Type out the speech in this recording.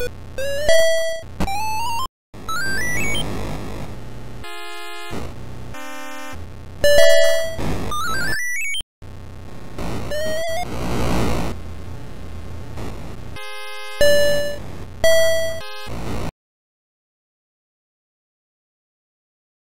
you